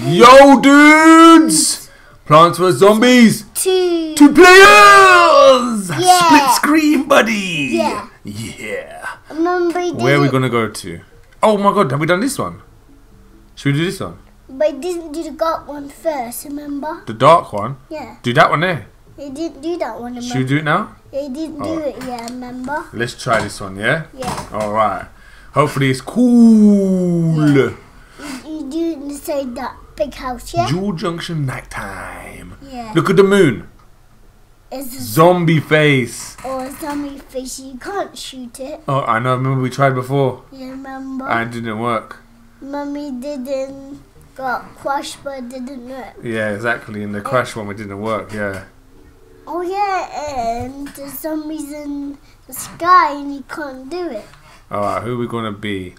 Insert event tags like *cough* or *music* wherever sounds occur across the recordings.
Yo, dudes! Plants vs Zombies! Two. Two players! Yeah. Split screen, buddy! Yeah. Yeah. Remember, Where are we gonna go to? Oh my god, have we done this one? Should we do this one? But he didn't do the gut one first, remember? The dark one? Yeah. Do that one there. He didn't do that one, remember? Should we do it now? He didn't do Alright. it yet, remember? Let's try this one, yeah? Yeah. Alright. Hopefully it's cool. Yeah. You, you it inside that big house, yeah? Jewel Junction nighttime. Yeah. Look at the moon. It's a Zombie face. or a zombie fish. You can't shoot it. Oh, I know. Remember we tried before. You remember? And it didn't work. Mummy didn't got crushed, but it didn't work. Yeah, exactly. In the crash one, it didn't work. Yeah. Oh yeah, and the zombies in the sky, and you can't do it. Alright, who are we gonna be?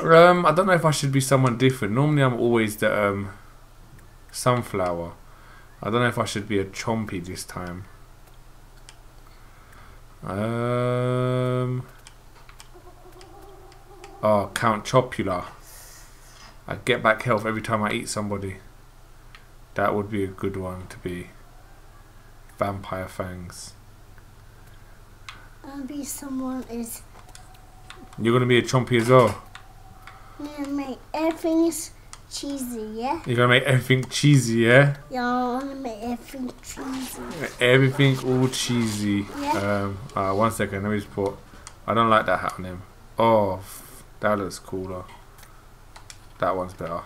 Um, I don't know if I should be someone different. Normally, I'm always the um, sunflower. I don't know if I should be a chompy this time. Um. Oh, Count Chompula. I get back health every time I eat somebody. That would be a good one to be. Vampire Fangs. Maybe someone is You're gonna be a chompy as well. Gonna make everything cheesy, yeah? You're gonna make everything cheesy, yeah? Yeah, I wanna make everything cheesy. Everything all cheesy. Yeah. Um, uh, one second, let me just put. I don't like that hat on him. Oh, that looks cooler. That one's better.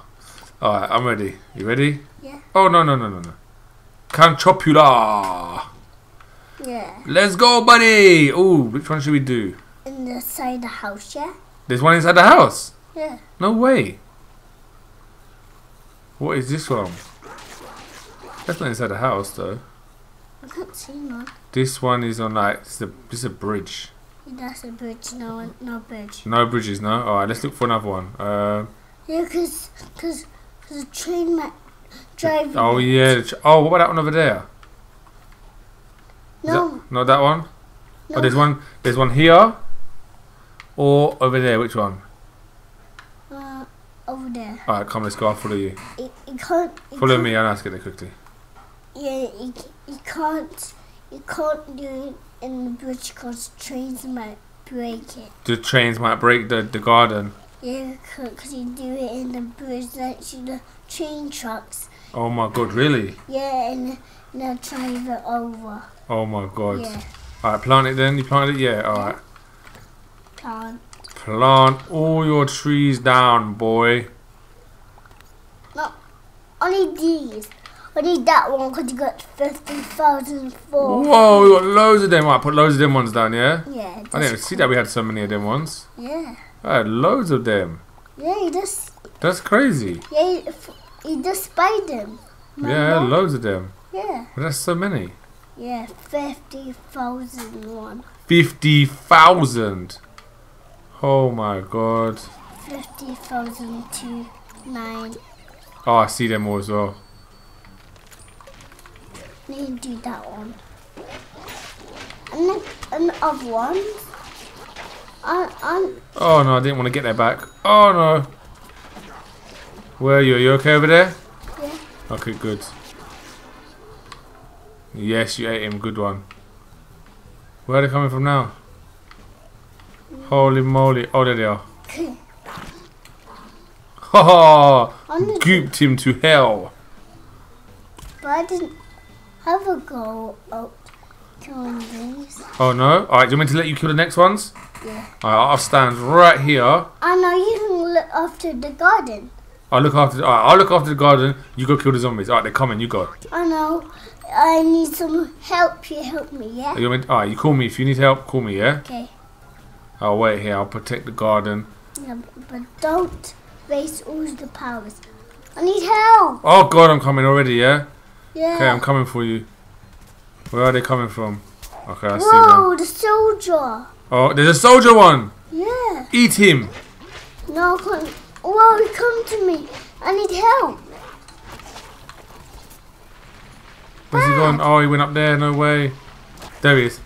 Alright, I'm ready. You ready? Yeah. Oh, no, no, no, no, no. Canchopula! Yeah. Let's go, buddy! Ooh, which one should we do? In the side of the house, yeah? There's one inside the house. Yeah. No way. What is this one? That's not inside the house, though. I can't see one. This one is on like it's a this is a bridge. That's a bridge, no, no bridge. No bridges, no. All right, let's look for another one. Uh, Yeah, cause, cause, cause the train might drive. oh yeah. Oh, what about that one over there? No, that, not that one. no. Oh, there's one. There's one here. Or over there. Which one? Over there. All right, come. Let's go. I'll follow you. You, you can't. You Follow can't, me. I'll ask it there quickly. Yeah, you, can't. You can't do it in the bridge because trains might break it. The trains might break the the garden. Yeah, because you do it in the bridge next to the train tracks. Oh my god, really? Yeah, and and they'll drive it over. Oh my god. Yeah, All right, plant it then. You planted it. Yeah. All right. plant. Plant all your trees down, boy. Only these. Only that one because you got 50,000 for. Whoa, we got loads of them. Right, put loads of them ones down. Yeah. Yeah, I didn't just- see that we had so many of them ones. Yeah, I had loads of them. yeah, you just. That's crazy. Yeah, you, just buy them. Yeah, I Remember? loads of them. Yeah, But that's so many. yeah, 50,000 one. 50,000. Oh my god. 50,000 to 9. Oh, I see them all as well. Need to do that one. And then and the other ones. And, and Oh no, I didn't want to get that back. Oh no. Where are you? Are you okay over there? Yeah. Okay, good. Yes, you ate him. Good one. Where are they coming from now? Mm. Holy moly. Oh, there they are. *laughs* Ha ha! Gooped him to hell. but I didn't have a go out killing these. Oh no. Alright, do you want me to let you kill the next ones? Yeah. Alright, I'll stand right here. I know you can look after the garden. I'll look after the, alright, I'll look after the garden. You go kill the zombies. Alright, they're coming, you go. I know. I need some help. You help me, yeah? You want me, alright, you call me if you need help, call me, yeah? Okay. I'll wait here, I'll protect the garden. Yeah, but don't waste all the powers. I need help. Oh god, I'm coming already, yeah? Yeah. Okay, I'm coming for you. Where are they coming from? Okay, I see them. Whoa, the soldier. Oh, there's a soldier one! Yeah. Eat him! No, come. Whoa, come to me. I need help. Where's he gone? Oh, he went up there, no way. There he is.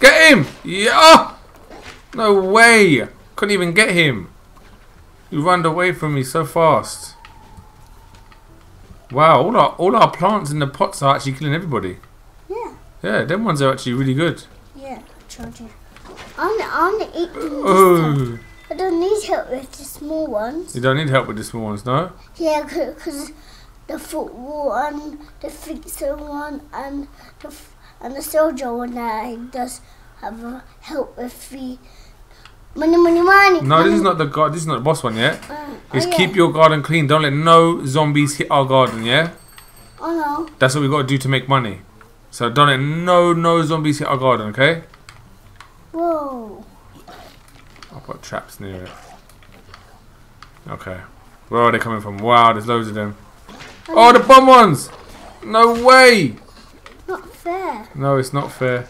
Get him! Yeah! Oh! No way! Couldn't even get him. He ran away from me so fast. Wow, all our all our plants in the pots are actually killing everybody. Yeah. Yeah, them ones are actually really good. Yeah, I. I want to, I want to eat them this time. Oh, I don't need help with the small ones. you don't need help with the small ones, no? Yeah, because the football one, the fixer one, and the and the soldier one that I does have help with the money, money, money. No, this is not the god. This is not the boss one yet. Uh, It's oh, yeah. keep your garden clean. Don't let no zombies hit our garden. Yeah, Oh no. that's what we got to do to make money. So don't let no no zombies hit our garden. Okay? Whoa. I've got traps near it. Okay. Where are they coming from? Wow, there's loads of them. Oh, the bomb ones! No way! Not fair. No, it's not fair.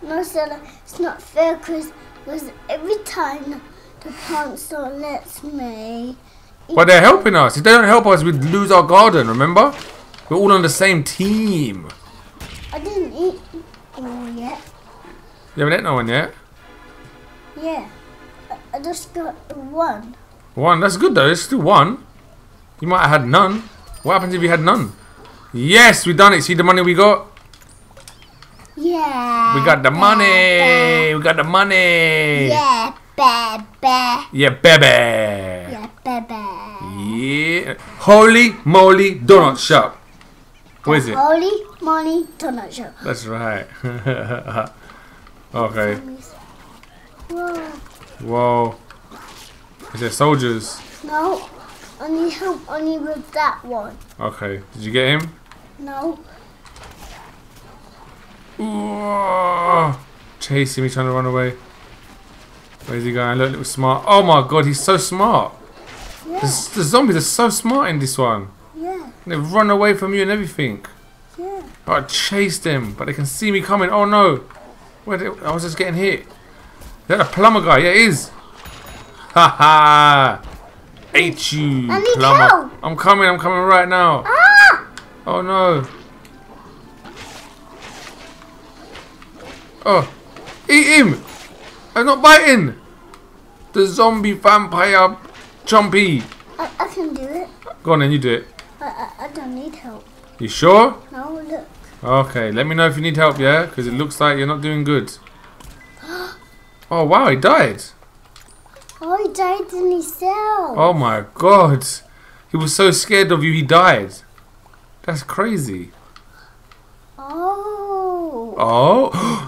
No, it's not fair because every time the plants don't let me. But they're helping us. If they don't help us, we'd lose our garden, remember? We're all on the same team. I didn't eat all yet. You haven't ate no one yet? Yeah. I, I just got one. One, that's good though. It's still one. You might have had none. What happens if you had none? Yes, we done it. See the money we got? Yeah. We got the money. We got the money. Yeah, ba. Yeah, baby. Yeah, ba. Yeah. Holy moly donut shop. Where is it? Holy moly donut shop. That's right. *laughs* okay. Whoa. Whoa. Is there soldiers? No. I need help only with that one. Okay. Did you get him? No. Ooh. Chasing me, trying to run away. Where's he going? Look, little smart. Oh my god, he's so smart. Yeah. The, the zombies are so smart in this one. Yeah. They run away from you and everything. Yeah. I chased them, but they can see me coming. Oh no. Where did, I was just getting hit. Is that a plumber guy? Yeah, it is. Ha ha. Ate you, plumber. help. I'm coming, I'm coming right now. Ah! Oh no. Oh. Eat him. I'm not biting. The zombie vampire chompy. I, I can do it. Go on then, you do it. I, I, I don't need help. You sure? No, look. Okay, let me know if you need help, yeah? Because it looks like you're not doing good. *gasps* Oh, wow, he died. Oh, he died in his cell. Oh my god. He was so scared of you, he died. That's crazy. Oh. Oh.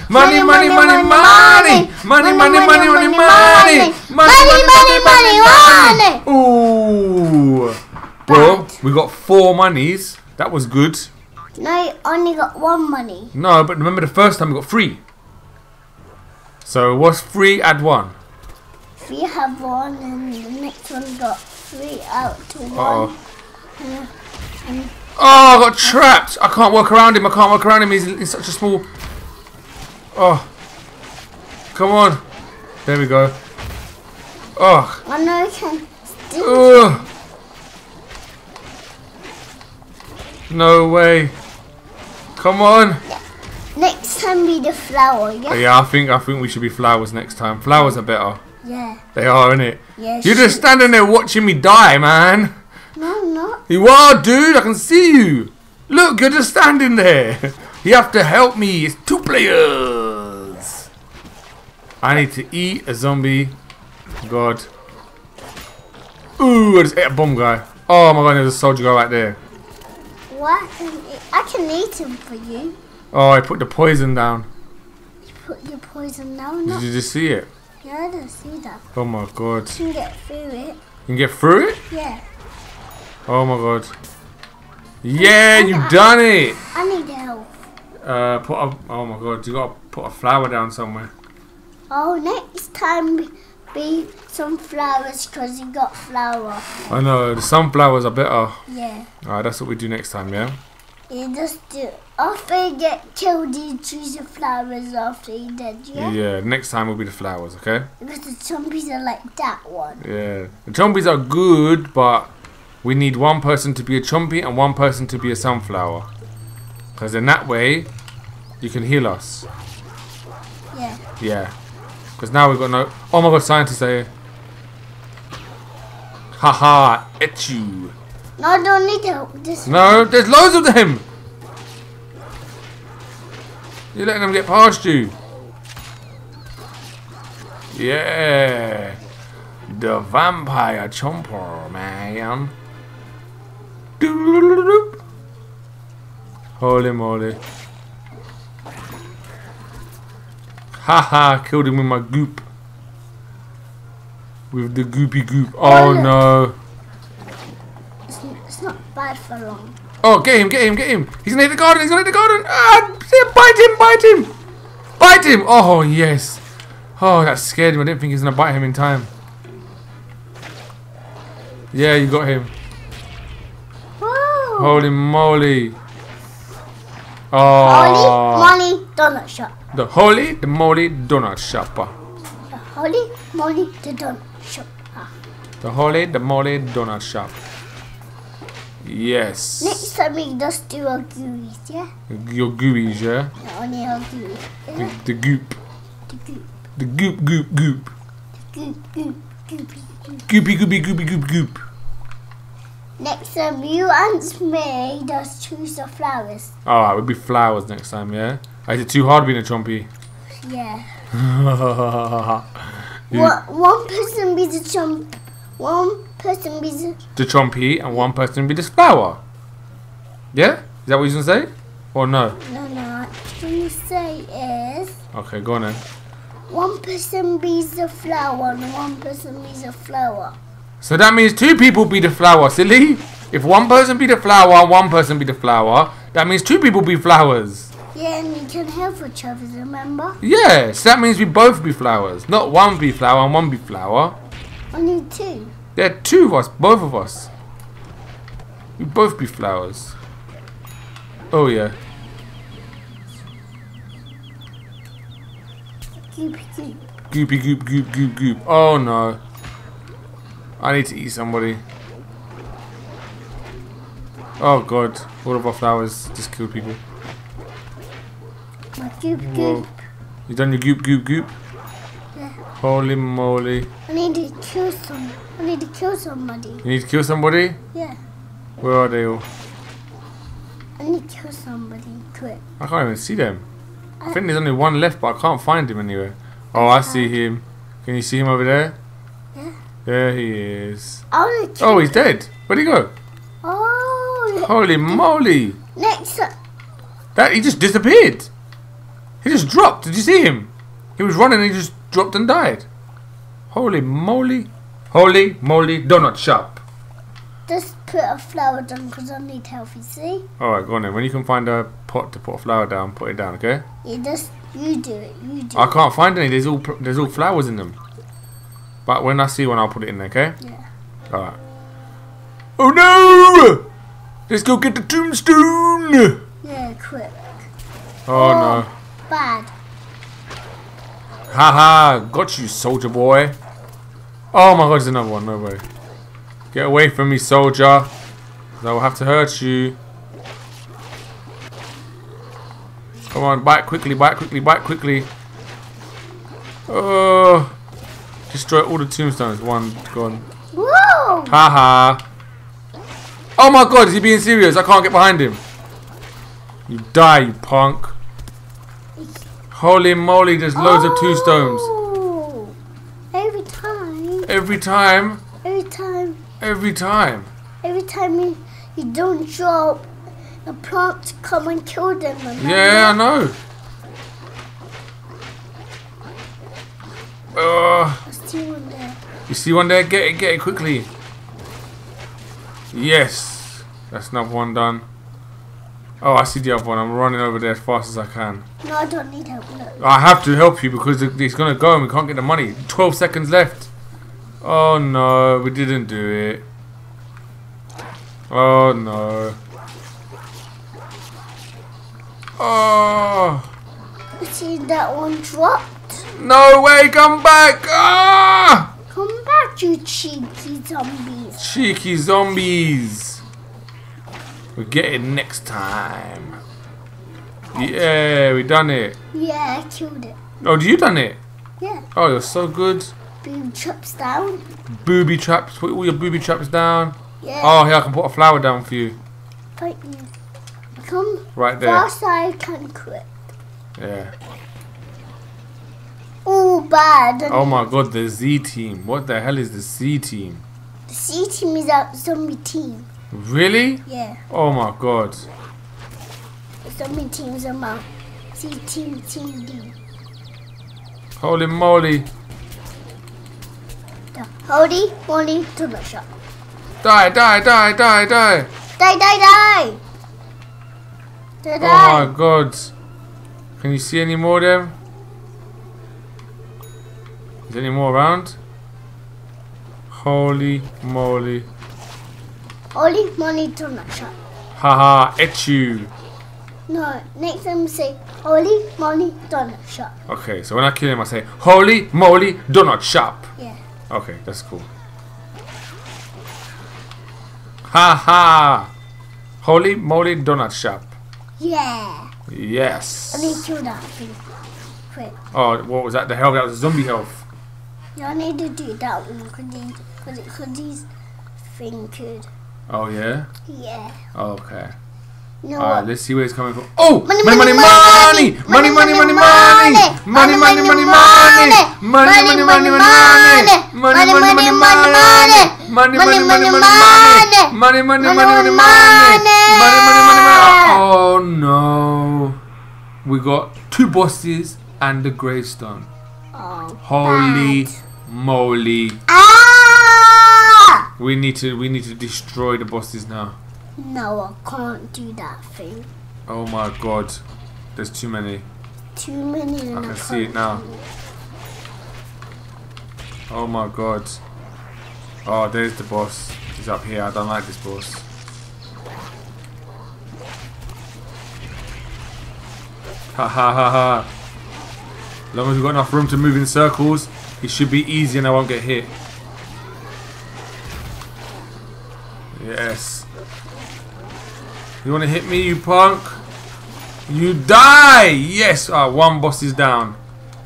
money, money, money. Money, money, money, money, money. Money, money, money, money. Ooh. Well, we got four monies. That was good. No, you only got one money. No, but remember the first time we got three. So what's three add one? You have one, and the next one got three out to Uh one. oh. Oh, I got trapped. I can't walk around him. I can't walk around him. He's in such a small. Oh. Come on. There we go. Oh. I know you can. Ugh. No way. Come on. Next time be the flower, yeah? Yeah, I think I think we should be flowers next time. Flowers are better. Yeah. They are, innit? Yeah. You're just standing there watching me die, man. No, not. You are, dude. I can see you. Look, you're just standing there. *laughs* You have to help me. It's two players. I need to eat a zombie. God. Ooh, I just ate a bomb guy. Oh my god, there's a soldier guy right there. What? I can eat, I can eat him for you. Oh, I put the poison down. You put your poison down? Did you just see it? Yeah, I don't see that. Oh my god. You can get through it. You can get through it? Yeah. Oh my god. Yeah, you done it. I need help. Uh, put a. Oh my god, you gotta put a flower down somewhere. Oh, next time be- some flowers because you got flower. I know the sunflowers are better. Yeah. Alright, that's what we do next time, yeah. You just do. After you get killed, you choose the flowers after you're dead, Yeah. yeah? next time will be the flowers, okay? Because the zombies are like that one. Yeah. The chompies are good, but we need one person to be a chompy and one person to be a sunflower. Because in that way, you can heal us. Yeah. Yeah. Because now we've got no... Oh my god, scientists are here. Haha, at you. No, I don't need help. This No, there's loads of them. You're letting them get past you. Yeah. The vampire chomper, man. Doop. Holy moly. Haha, killed him with my goop. With the goopy goop. Oh Oh, no. it's, it's not bad for long. Oh, get him, get him, get him. He's gonna hit the garden, he's gonna hit the garden. Ah, bite him, bite him. Bite him. Oh, yes. Oh, that scared him. I didn't think he was gonna bite him in time. Yeah, you got him. Whoa! Holy moly. Molly, Oh. Molly, donut shop. The holy, the moly donut shopper. The Holly, Molly, the donut shop. The holy, the moly donut shop. Yes. Next time we just do our gooeys, yeah? Your gooeyes, yeah? No, only our gooeys. The, the goop. The goop, The goop, goop, goop. goop, goop, goopy, goop. Goopy, goopy, goopy, goop, goop. Next time you and me just choose the flowers. Alright, it would be flowers next time, yeah? Is it too hard being a chompy? Yeah. You- *laughs* One, one person be the chump. One person be the. the chompy and one person be the flower. Yeah? Is that what you're gonna say? Or no? No, no. What you say is Okay, go on then. one person be the flower and one person be the flower. So that means two people be the flower, silly. If one person be the flower and one person be the flower, that means two people be flowers. Yeah, and you can help each other. Remember? Yeah, so that means we both be flowers. Not one be flower and one be flower. Only two. There are two of us, both of us. We both be flowers. Oh yeah. Goop, goop. Goopy goop goop goop goop. Oh no. I need to eat somebody. Oh god. All of our flowers just killed people. My goop, Whoa. goop. You done your goop goop goop? Yeah. Holy moly. I need to kill some. I need to kill somebody. You need to kill somebody? Yeah. Where are they all? I need to kill somebody quick. I can't even see them. I think there's only one left, but I can't find him anywhere. Oh, I see him. Can you see him over there? Yeah. There he is. I want to kill. Oh, he's dead. Where'd he go? Oh. Holy moly. Next. That he just disappeared. He just dropped. Did you see him? He was running and he just dropped and died. Holy moly. Holy moly donut shop. Just put a flower down because I need healthy. See? Alright, go on then. When you can find a pot to put a flower down, put it down, okay? You just you do it. You do. I it. can't find any. There's all there's all flowers in them. But when I see one, I'll put it in, there, okay? Yeah. Alright. Oh no! Let's go get the tombstone! Yeah, quick. Oh, oh no. Bad. Haha, got you, soldier boy. Oh my god, there's another one. No way. Get away from me, soldier. I will have to hurt you. Come on, bite quickly, bite quickly, bite quickly. Oh. Destroy all the tombstones. One gone. Whoa! Haha. Oh my god, is he being serious? I can't get behind him. You die, you punk. Holy moly, there's loads of tombstones. Oh. Every time, Every time, every time, every time. every time you, you don't drop, the plants come and kill them. remember? Yeah, I know. Uh, I see one there. you see one there? Get it, get it quickly. Yes. That's another one done. Oh, I see the other one. I'm running over there as fast as I can. No, I don't need help. No. I have to help you because it- it's gonna go and we can't get the money. 12 seconds left. Oh no, we didn't do it. Oh no. Oh. See that one dropped? No way, come back! Ah! Come back, you cheeky zombies. Cheeky zombies. We'll get it next time. Yeah, we done it. Yeah, I killed it. Oh, you done it? Yeah. Oh, you're so good. Boom chops down. Booby traps. Put all your booby traps down. Yeah. Oh, here I can put a flower down for you. Thank you. Come Right there. fast I can quit. Yeah. Oh, bad. Oh my god, the Z team. What the hell is the C team? The C team is our zombie team. Really? Yeah. Oh my god. The zombie team is about C team, team D. Holy moly. The holy moly donut shop. Die, die, die, die, die. Die, die, die! Die, Oh my god. Can you see any more of them? Is any more around? Holy moly. Holy moly donut shop. Haha, et you. No, next time say holy moly donut shop. Okay, so when I kill him, I say, Holy moly donut shop. Yeah. Okay, that's cool. Haha! ha! Holy moly donut shop. Yeah. Yes. Let me kill that thing. Quick. Oh, what was that? The health? That was zombie health. Y'all need to do that one because it- cause these thing could. Oh, yeah? Yeah. Okay. You know Alright, let's see where it's coming from. Oh! Money, Money, money, money! Money, money, money, money! Money, money, money, money! Money, money, money, money! Money, money, money, money! Money, money, money, money, money! Money, money, money, money, money! Money, money, money, money! Money money money. Money money money money. Oh no! We got two bosses and the gravestone. Oh, Holy bad. moly! Ah! We need to, we need to destroy the bosses now. No, I can't do that thing. Oh my god! There's too many. Too many I I can can't see it now. it. Oh my god. Oh, there's the boss. He's up here. I don't like this boss. Ha ha ha ha. As long as we've got enough room to move in circles, it should be easy and I won't get hit. Yes. You want to hit me, you punk? You die! Yes! Ah, one boss is down.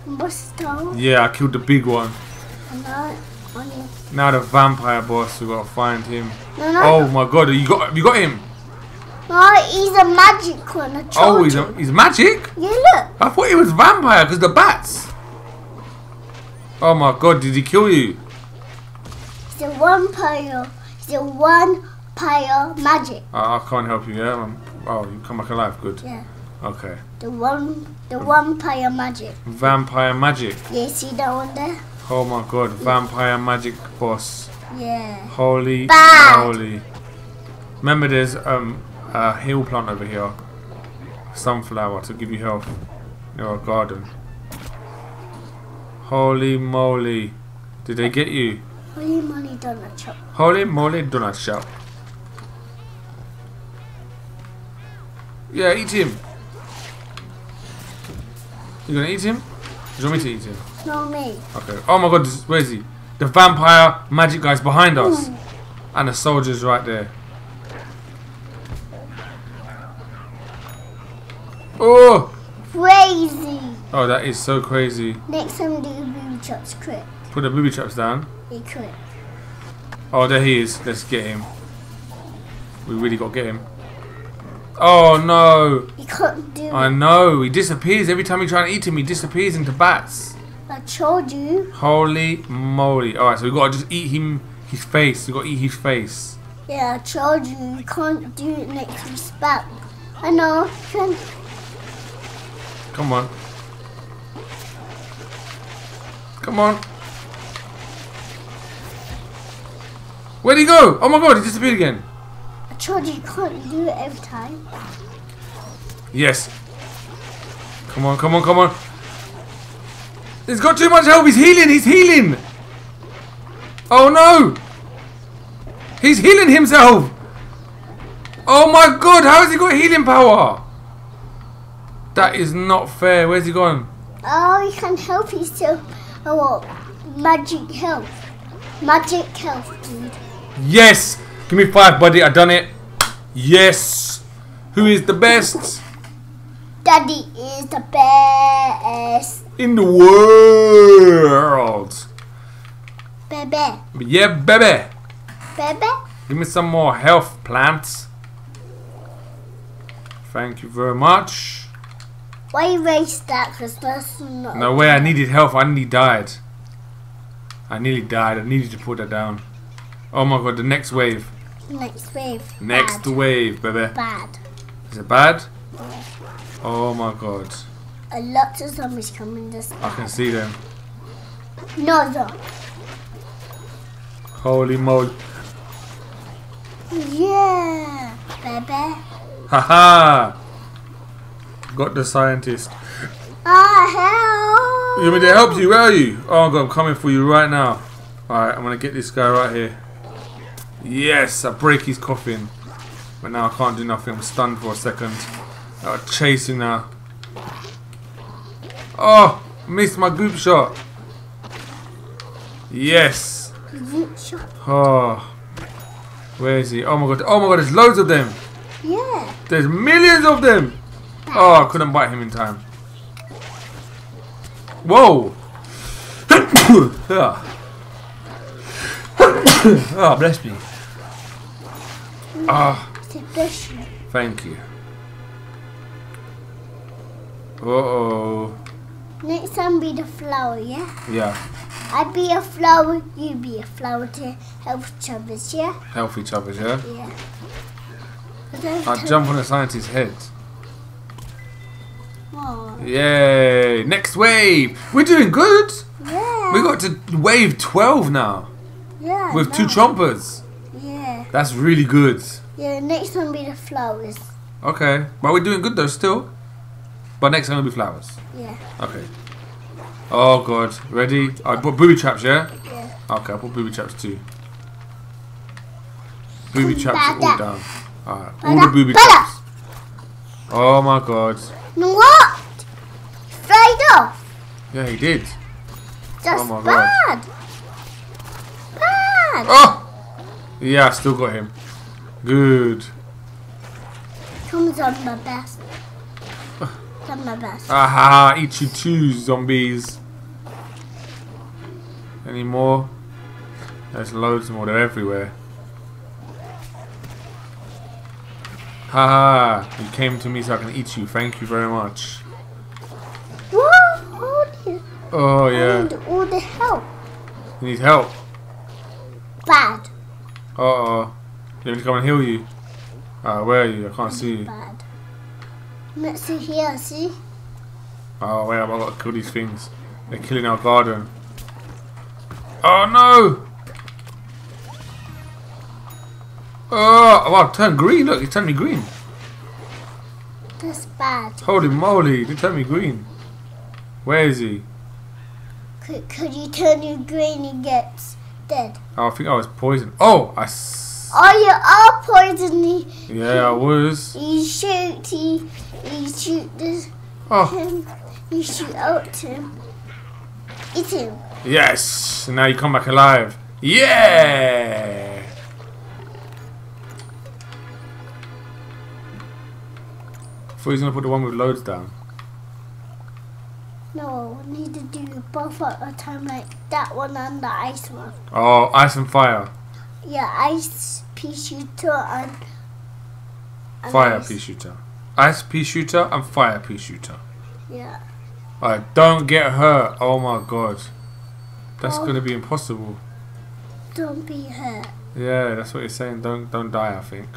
Bust down Yeah, I killed the big one. and I only. Now the vampire boss, we gotta find him. No, no, Oh my god, you got you got him? No, he's a magic one. I Oh, he's a, he's magic? Yeah, look. I thought he was vampire because the bats. Oh my god, did he kill you? He's a one pyre. He's a one pyre magic. Uh, I can't help you, yeah? Um, oh, you come back alive, good. Yeah. Okay. The one, the pyre magic. Vampire magic. Yeah, see that one there? Oh my god, vampire magic boss. Yeah. Holy Bad. moly. Remember there's um a hill plant over here. Sunflower to give you health. In your garden. Holy moly. Did they get you? Holy money donut shop. Holy moly donut shop. Yeah, eat him. You gonna eat him? Do you want me to eat him? No me. Okay. Oh my god, this, where is he? The vampire magic guy's behind us. Mm. And the soldier's right there. Oh! Crazy. Oh, that is so crazy. Next time do booby traps quick. Put the booby traps down. Be quick. Oh, there he is. Let's get him. We really got to get him. Oh no! You can't do I know. He disappears every time we try to eat him. He disappears into bats. I told you. Holy moly! All right, so we got to just eat him. His face. We got to eat his face. Yeah, I told you. You can't do it next to his back. I know. Come on. Come on. Where'd he go? Oh my god, he disappeared again. I told you you can't do it every time. Yes. Come on, come on, come on. He's got too much help. He's healing. He's healing. Oh no. He's healing himself. Oh my god, how has he got healing power? That is not fair. Where's he gone? Oh, he can help yourself. Oh, what? Magic health. Magic health, dude. Yes! Give me five, buddy. I done it. Yes! Who is the best Daddy is the best. in the world? Baby. Yeah, baby. Baby. Give me some more health plants. Thank you very much. Why erase that? Because that's not. No way, I needed help. I nearly died. I nearly died. I needed to put that down. Oh my god, the next wave. Next wave. Next Bad. wave, baby. Bad. Is it bad? Yeah. Oh my god. A lot of zombies coming this way. I can see them. No, no. Holy moly. Yeah. Baby. Haha! Got the scientist. Ah, help. You want me to help you? Where are you? Oh god, I'm coming for you right now. Alright, I'm gonna get this guy right here. Yes, I break his coffin. But now I can't do nothing. I'm stunned for a second. I'm chasing now. Oh! Missed my goop shot. Yes. Oh. Where is he? Oh my god. Oh my god, there's loads of them. Yeah. There's millions of them. Oh, I couldn't bite him in time. Whoa. *coughs* *coughs* Ah. oh, bless me. Ah, a thank you. Uh oh. Next time be the flower, yeah? Yeah, I be a flower, you be a flower to help each other, yeah? help each other, yeah? Yeah. I'll jump on a scientist's head. Yay! Next wave! We're doing good! yeah. We got to wave 12 now yeah, with two no. chompers. Yeah. That's really good. Yeah, next one will be the flowers. Okay, but we're doing good though still. But next time will be flowers. Yeah. Okay. Oh god, ready? I put booby traps, yeah? Yeah. Okay, I put booby traps too. Booby traps are all down. Alright, all the booby traps. Oh my god. No, Yeah, he did. That's Oh my God. bad. Bad. Oh! Yeah, I still got him. Good. Comes on my best. *sighs* on my best. Aha, eat you too, zombies. Any more? There's loads more, they're everywhere. Haha, you came to me so I can eat you. Thank you very much. What? Hold it. Oh I yeah, need all the help. you need help. Bad. Uh oh. You want me to come and heal you? Uh, where are you? I can't see you. Bad. Let's see here, see? Oh wait, I've got to kill these things. They're killing our garden. Oh no! Oh, wow, turn green. Look, it turned me green. That's bad. Holy moly, it turned me green. Where is he? Could, could you turn your green and get dead? Oh, I think I was poisoned. Oh, I. S- Oh, you are poisoned. yeah, I was. You shoot, you, you shoot this, Oh, him, you shoot out him. Eat him. yes. Now you come back alive. Yeah. I thought he was gonna put the one with loads down. No, we need to do both at a time like that one and the ice one. Oh, ice and fire. Yeah, ice pea shooter and, and Fire ice. pea shooter. Ice pea shooter and fire pea shooter. Yeah. Alright, don't get hurt. Oh my god. That's Oh. gonna be impossible. Don't be hurt. Yeah, that's what you're saying. Don't don't die, I think.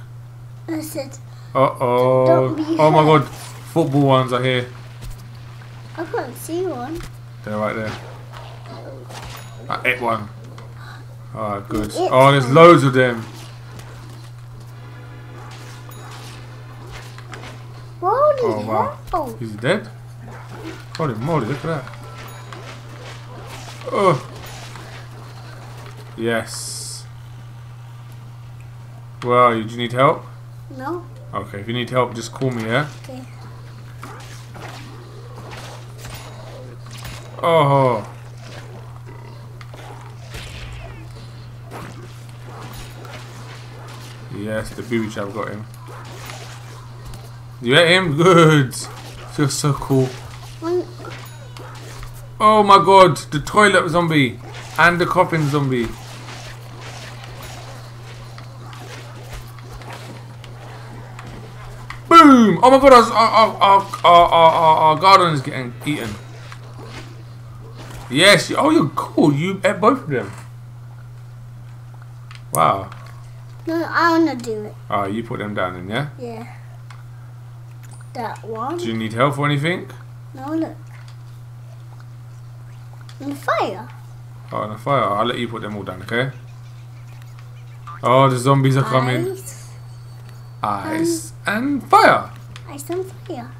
I said, Uh oh. Don't be Oh my god. Football ones are here. I can't see one. They're right there. I ate one. Alright, good. Oh, there's loads of them. Holy Oh, wow. hell. Is he dead? Holy moly, look at that. Oh. Yes. You? Do you need help? No? Okay, if you need help, just call me, yeah? Okay. Oh. Yes, the booby trap got him. You ate him? Good. Feels so cool. Oh my god, the toilet zombie and the coffin zombie. Boom! Oh my god, our, our, our, our, our, our garden is getting eaten. Yes, oh you're cool, you ate both of them. Wow. no, I wanna do it. Oh, you put them down then, yeah? Yeah. That one. Do you need help or anything? No, look. On the fire. Oh, on the fire. I'll let you put them all down, okay? Oh, the zombies are coming. Ice. Ice um, and fire. Ice and fire.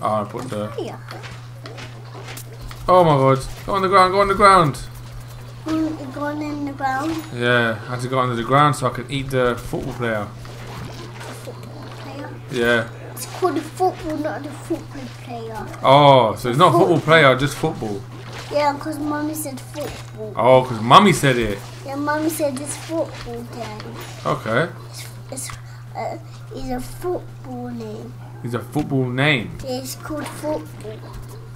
Oh, I put the. Fire. Oh my god. Go on the ground, go on the ground. Mm, going in the ground. Yeah, I had to go under the ground so I can eat the football player. Football player. Yeah. It's called the football, not the football player. Oh, so it's not football player, just football. Yeah, because mommy said football. Oh, because mummy said it. Yeah, mommy said it's football, daddy. Okay. It's, uh, it's a football name. It's a football name. Yeah, it's called football.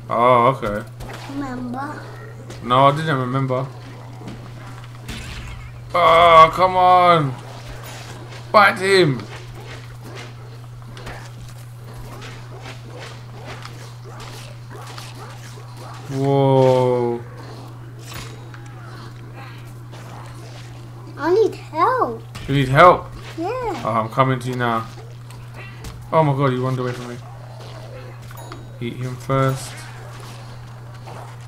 Oh, okay. Remember? No, I didn't remember. Oh, come on. Bite him. Whoa. I need help. You need help. Yeah. Oh, I'm coming to you now. Oh my god, you wandered away from me. Eat him first.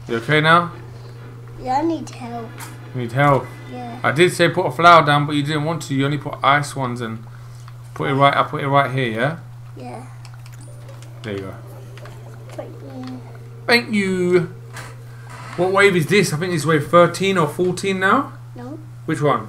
You okay now? Yeah, I need help. You need help. Yeah. I did say put a flower down, but you didn't want to. You only put ice ones and put it right. I put it right here. Yeah. Yeah. There you go. Put in. Thank you. What wave is this? I think it's wave 13 or 14 now. No. Which one?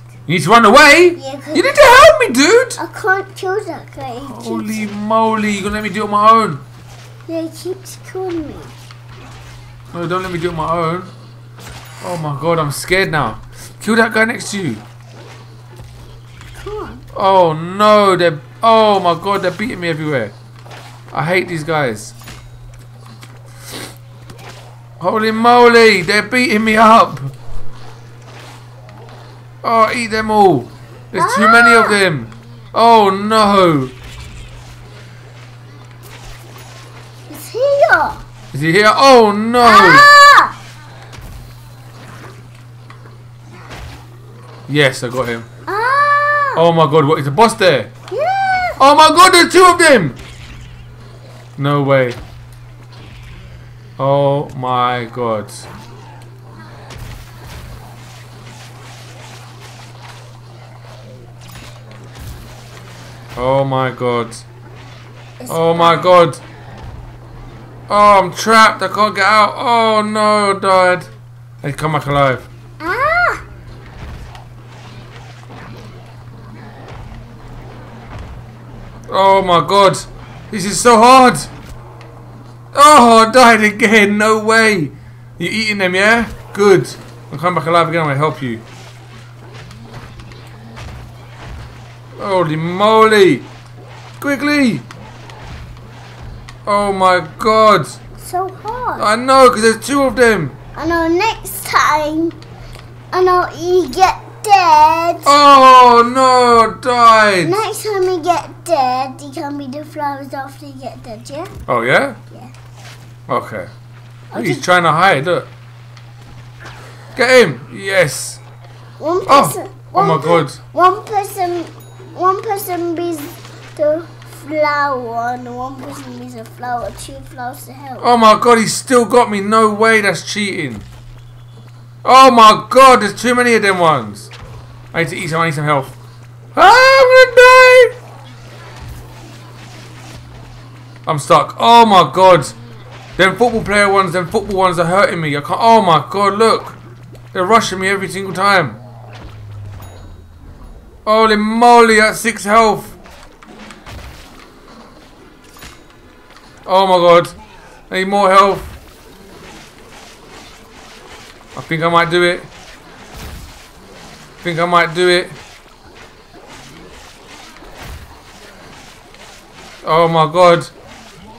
You need to run away? Yeah, You need to help me, dude. I can't kill that guy. Holy moly, you're gonna let me do it on my own. yeah, he keeps killing me. No, don't let me do it on my own. Oh my god, I'm scared now. Kill that guy next to you. Come on. Oh no, they're. Oh my god, they're beating me everywhere. I hate these guys. Holy moly, they're beating me up. Oh, eat them all. There's too many of them. Oh no. It's here. Is he here? Oh no. Ah! Yes, I got him. Ah! Oh my god, what is the boss there? Yeah. Oh my god, there's two of them! No way. Oh my god. Oh my god. Oh my god. Oh, I'm trapped. I can't get out. Oh no, I died. I come back alive. Ah! Oh my god. This is so hard. Oh, I died again. No way. You're eating them, yeah? Good. I'll come back alive again. I'll help you. Holy moly. Quickly. Oh my god. So hard. I know, because there's two of them. I know next time. I know you get dead. Oh no, died. Next time he get dead, he can be the flowers after he get dead, yeah? Oh yeah? Yeah. Okay. Okay. He's trying to hide, look. Get him! Yes! One Oh! person. Oh one my god. One person. One person be the flower and one person needs a flower, two flowers to help. Oh my god, he's still got me. No way, that's cheating. Oh my god, there's too many of them ones. I need to eat some, I need some health. Ah, I'm gonna die! I'm stuck. Oh my god. Them football player ones, them football ones are hurting me. I can't. Oh my god, look. They're rushing me every single time. Holy moly, at six health. Oh my god. I need more health. I think I might do it. I think I might do it. Oh my god.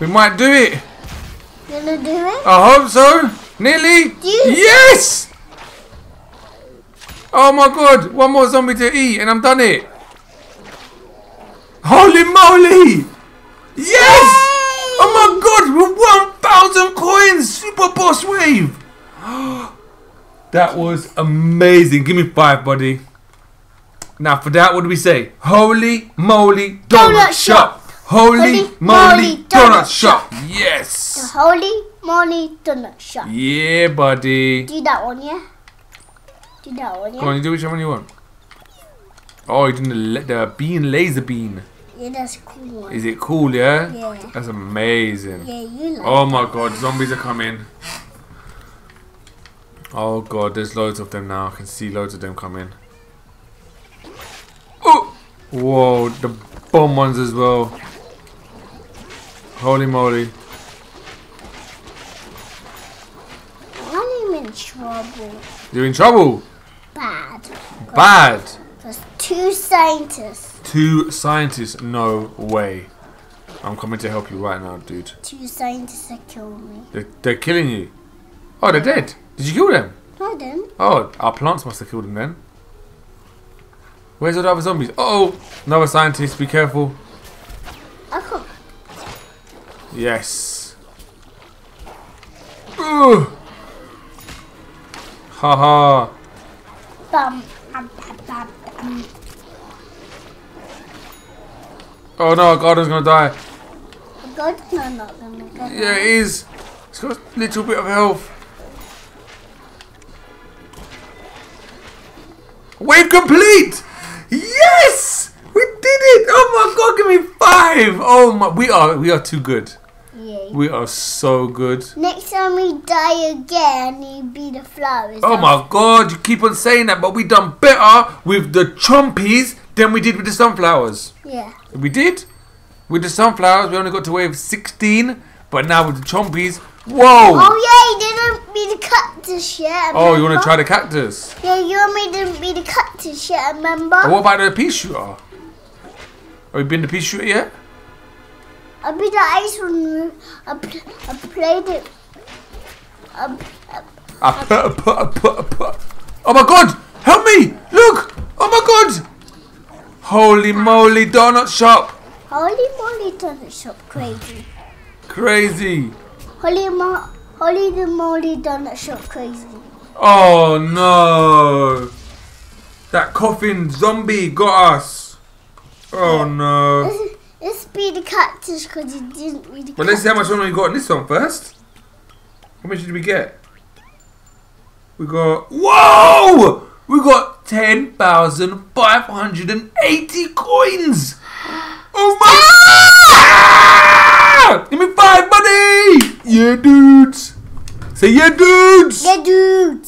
We might do it. Gonna do it? I hope so. Nearly. Yes. Oh my god. One more zombie to eat and I'm done it. Holy moly. Yes. Oh my god. We're 1,000 coins. Super boss wave. *gasps* That was amazing. Give me five, buddy. Now for that, what do we say? Holy moly donut, Donut shop. shop. Holy, Holy moly moly donut, donut shop. The Yes. holy moly donut shop. Yeah, buddy. Do that one, yeah? Do that one, Come on, you do whichever one you want. Oh, you're doing the, the bean laser bean. Yeah, that's cool. Is it cool, yeah? Yeah. That's amazing. Yeah, you like Oh my god, zombies are coming. Oh god, there's loads of them now. I can see loads of them coming. Oh! Whoa, the bomb ones as well. Holy moly. I'm in trouble. You're in trouble. Bad. Bad. There's two scientists. Two scientists. No way. I'm coming to help you right now, dude. Two scientists that killed me. They're, they're killing you. Oh, they're dead. Did you kill them? No, I didn't. Oh, our plants must have killed them then. Where's all the other zombies? Uh oh, another scientist. Be careful. I. Yes. Ugh. Haha. Bum. Bum, bum, bum, bum. Oh no, garden's gonna die. Not, gonna get Yeah, it is. It's got a little bit of health. Wave complete! Yes! We did it! Oh my god, give me five! Oh my we are we are too good. Yeah. We are so good. Next time we die again, you be the flowers. Oh my god, you keep on saying that, but we done better with the chompies than we did with the sunflowers. Yeah. We did. With the sunflowers, we only got to wave 16, but now with the chompies, whoa! Oh yeah, you didn't be the cactus yet. Oh, you want to try the cactus? Yeah, you and me didn't be the cactus yet. Remember? And what about the pea shooter? Have we been the pea shooter yet? I be the ice one. I, pl- I played it. I, I, I put, I put, I put, I put. Oh my god! Help me! Look! Oh my god! Holy moly, donut shop! holy moly, donut shop crazy. Crazy! Holy mo- holy the moly, donut shop crazy. Oh no! That coffin zombie got us! Oh no! Let's, be the cactus because you didn't be the But let's see how much money we got in this one first. How much did we get? We got whoa! We got ten thousand five hundred and eighty coins. Oh my! Ah! Give me five, buddy. Yeah, dudes. Say yeah, dudes. Yeah, dude.